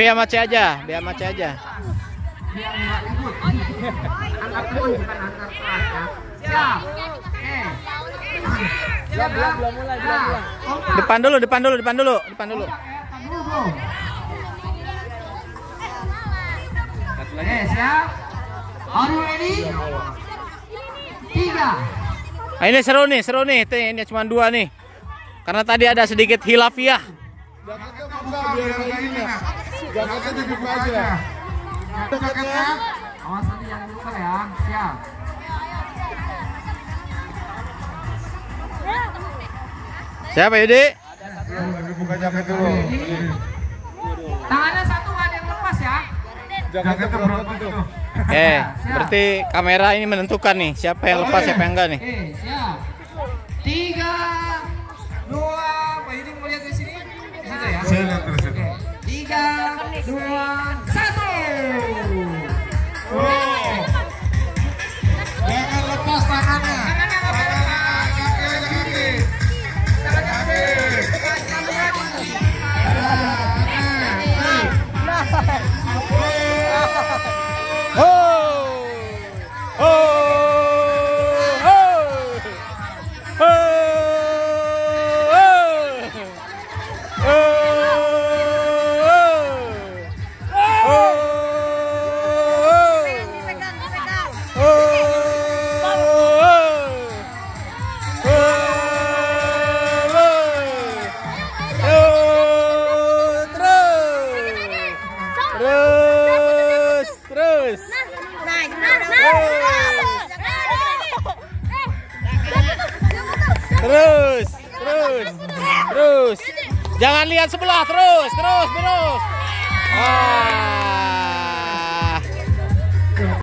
B sama C aja, B sama C aja. Bukan kelas ya. Siap. Ya. belum mulai, belum mulai. Depan dulu, depan dulu, depan dulu, depan dulu. Eh, siap. Are you ready? Tiga. Nah, ini seru nih, seru nih. Ini cuma dua nih. Karena tadi ada sedikit hilafiah. Jaketnya dibuka aja. Jaketnya. Awas nanti jangan dibuka ya. Siap. Siapa Yudi? Dibuka jaket dulu. Tangannya satu nggak ada yang lepas ya. Jaketnya berotot itu. Eh, berarti kamera ini menentukan nih siapa yang lepas, siapa yang enggak nih. Oke, siap. Tiga, dua, Pak Yudi mau lihat di sini? Di situ ya. Dua, satu. Terus. Terus, terus. Jangan lihat sebelah, terus, terus, terus.